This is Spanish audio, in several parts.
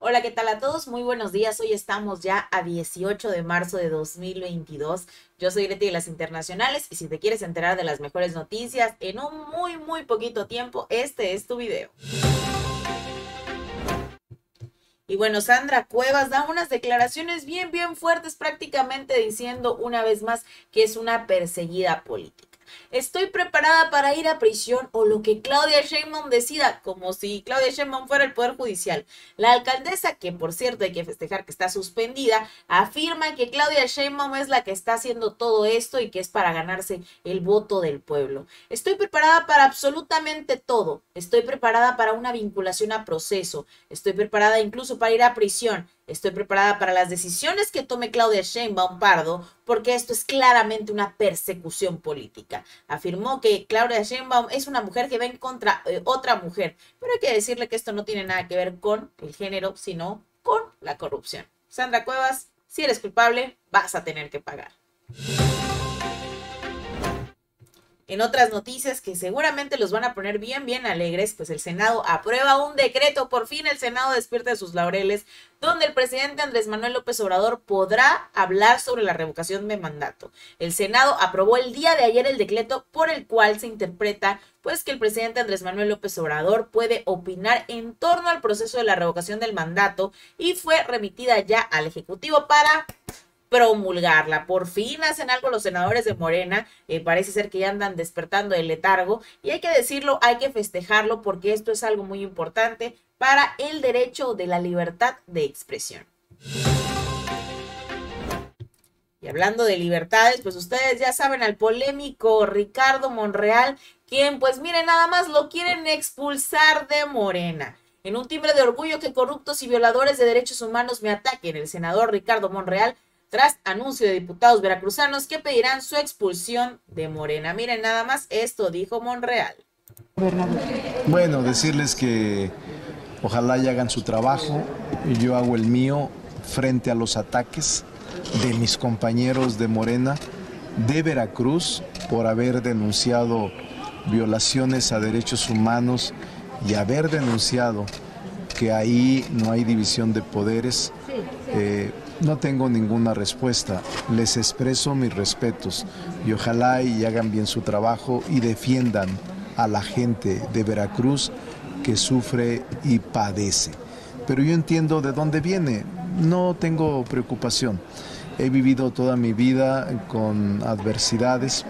Hola, ¿qué tal a todos? Muy buenos días. Hoy estamos ya a 18 de marzo de 2022. Yo soy Leti de las Internacionales y si te quieres enterar de las mejores noticias en un muy, muy poquito tiempo, este es tu video. Y bueno, Sandra Cuevas da unas declaraciones bien, bien fuertes prácticamente diciendo una vez más que es una perseguida política. Estoy preparada para ir a prisión o lo que Claudia Sheinbaum decida, como si Claudia Sheinbaum fuera el Poder Judicial. La alcaldesa, que por cierto hay que festejar que está suspendida, afirma que Claudia Sheinbaum es la que está haciendo todo esto y que es para ganarse el voto del pueblo. Estoy preparada para absolutamente todo. Estoy preparada para una vinculación a proceso. Estoy preparada incluso para ir a prisión. Estoy preparada para las decisiones que tome Claudia Sheinbaum Pardo, porque esto es claramente una persecución política. Afirmó que Claudia Sheinbaum es una mujer que va en contra de otra mujer, pero hay que decirle que esto no tiene nada que ver con el género, sino con la corrupción. Sandra Cuevas, si eres culpable, vas a tener que pagar. En otras noticias que seguramente los van a poner bien, bien alegres, pues el Senado aprueba un decreto, por fin el Senado despierta de sus laureles, donde el presidente Andrés Manuel López Obrador podrá hablar sobre la revocación de mandato. El Senado aprobó el día de ayer el decreto por el cual se interpreta pues que el presidente Andrés Manuel López Obrador puede opinar en torno al proceso de la revocación del mandato y fue remitida ya al Ejecutivo para promulgarla. Por fin hacen algo los senadores de Morena. Eh, parece ser que ya andan despertando el letargo. Y hay que decirlo, hay que festejarlo porque esto es algo muy importante para el derecho de la libertad de expresión. Y hablando de libertades, pues ustedes ya saben al polémico Ricardo Monreal, quien pues miren, nada más lo quieren expulsar de Morena. En un timbre de orgullo que corruptos y violadores de derechos humanos me ataquen, el senador Ricardo Monreal tras anuncio de diputados veracruzanos que pedirán su expulsión de Morena. Miren, nada más esto dijo Monreal. Bueno, decirles que ojalá ya hagan su trabajo y yo hago el mío frente a los ataques de mis compañeros de Morena de Veracruz por haber denunciado violaciones a derechos humanos y haber denunciado que ahí no hay división de poderes. Eh, no tengo ninguna respuesta. Les expreso mis respetos y ojalá y hagan bien su trabajo y defiendan a la gente de Veracruz que sufre y padece. Pero yo entiendo de dónde viene. No tengo preocupación. He vivido toda mi vida con adversidades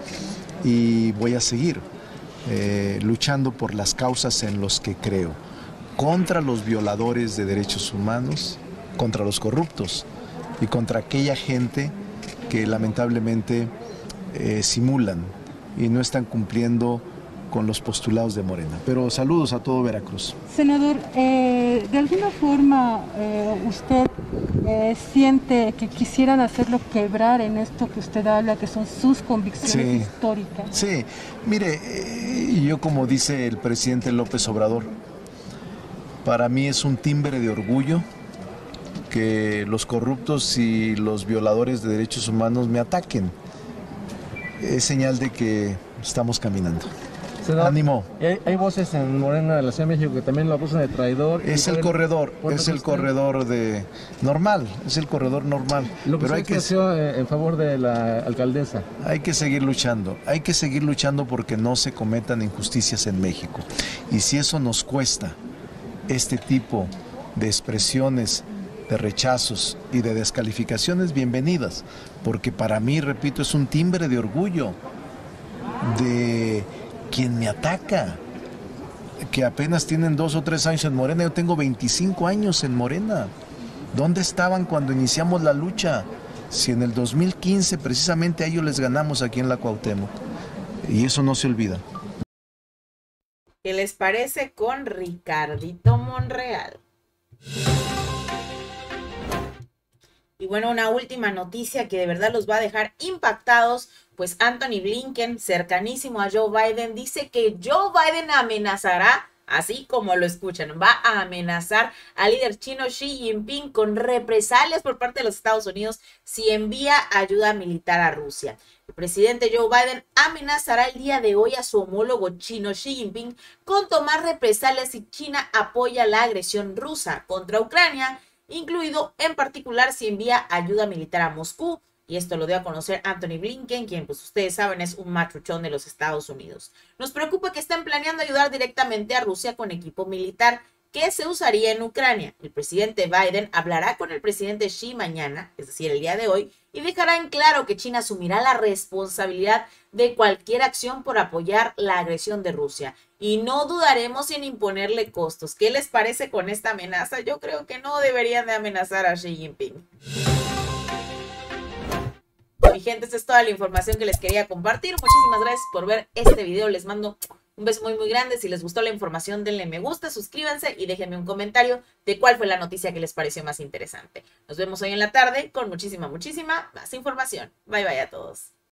y voy a seguir eh, luchando por las causas en las que creo. Contra los violadores de derechos humanos, contra los corruptos y contra aquella gente que lamentablemente eh, simulan y no están cumpliendo con los postulados de Morena. Pero saludos a todo Veracruz. Senador, eh, ¿de alguna forma eh, usted siente que quisieran hacerlo quebrar en esto que usted habla, que son sus convicciones históricas? Sí, mire, yo como dice el presidente López Obrador, para mí es un timbre de orgullo que los corruptos y los violadores de derechos humanos me ataquen. Es señal de que estamos caminando. Ánimo. Hay, voces en Morena de la Ciudad de México que también lo acusan de traidor. Es el corredor, es el corredor de normal, es el corredor normal. Lo que Pero hay que eh, en favor de la alcaldesa. Hay que seguir luchando, hay que seguir luchando porque no se cometan injusticias en México. Y si eso nos cuesta este tipo de expresiones de rechazos y de descalificaciones bienvenidas, porque para mí, repito, es un timbre de orgullo de quien me ataca, que apenas tienen dos o tres años en Morena, yo tengo 25 años en Morena. ¿Dónde estaban cuando iniciamos la lucha? Si en el 2015 precisamente a ellos les ganamos aquí en la Cuauhtémoc. Y eso no se olvida. ¿Qué les parece con Ricardito Monreal? Y bueno, una última noticia que de verdad los va a dejar impactados, pues Anthony Blinken, cercanísimo a Joe Biden, dice que Joe Biden amenazará así como lo escuchan, va a amenazar al líder chino Xi Jinping con represalias por parte de los Estados Unidos si envía ayuda militar a Rusia. El presidente Joe Biden amenazará el día de hoy a su homólogo chino Xi Jinping con tomar represalias si China apoya la agresión rusa contra Ucrania, incluido en particular si envía ayuda militar a Moscú y esto lo dio a conocer Anthony Blinken, quien pues ustedes saben es un machuchón de los Estados Unidos. Nos preocupa que estén planeando ayudar directamente a Rusia con equipo militar que se usaría en Ucrania. El presidente Biden hablará con el presidente Xi mañana, es decir, el día de hoy, y dejará en claro que China asumirá la responsabilidad de cualquier acción por apoyar la agresión de Rusia. Y no dudaremos en imponerle costos. ¿Qué les parece con esta amenaza? Yo creo que no deberían de amenazar a Xi Jinping. Mi gente, esta es toda la información que les quería compartir. Muchísimas gracias por ver este video. Les mando un beso muy, muy grande. Si les gustó la información, denle me gusta, suscríbanse y déjenme un comentario de cuál fue la noticia que les pareció más interesante. Nos vemos hoy en la tarde con muchísima, muchísima más información. Bye, bye a todos.